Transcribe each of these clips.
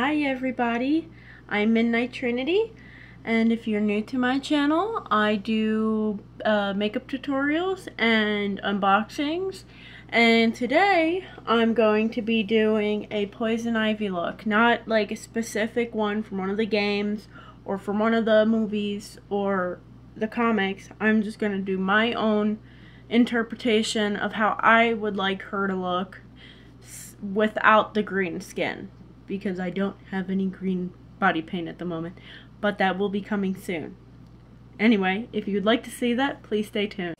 Hi everybody, I'm Midnight Trinity and if you're new to my channel I do uh, makeup tutorials and unboxings. And today I'm going to be doing a Poison Ivy look, not like a specific one from one of the games or from one of the movies or the comics. I'm just going to do my own interpretation of how I would like her to look without the green skin because I don't have any green body paint at the moment, but that will be coming soon. Anyway, if you'd like to see that, please stay tuned.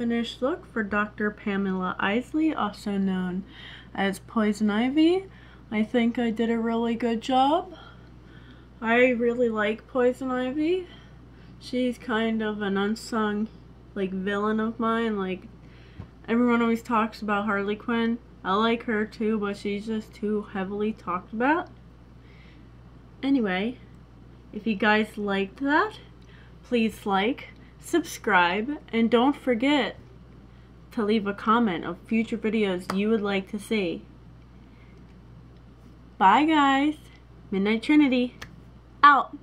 Look for Dr. Pamela Isley, also known as Poison Ivy. I think I did a really good job. I really like Poison Ivy. She's kind of an unsung like villain of mine. Like everyone always talks about Harley Quinn. I like her too, but she's just too heavily talked about. Anyway, if you guys liked that, please like, subscribe, and don't forget to leave a comment of future videos you would like to see. Bye guys. Midnight Trinity out.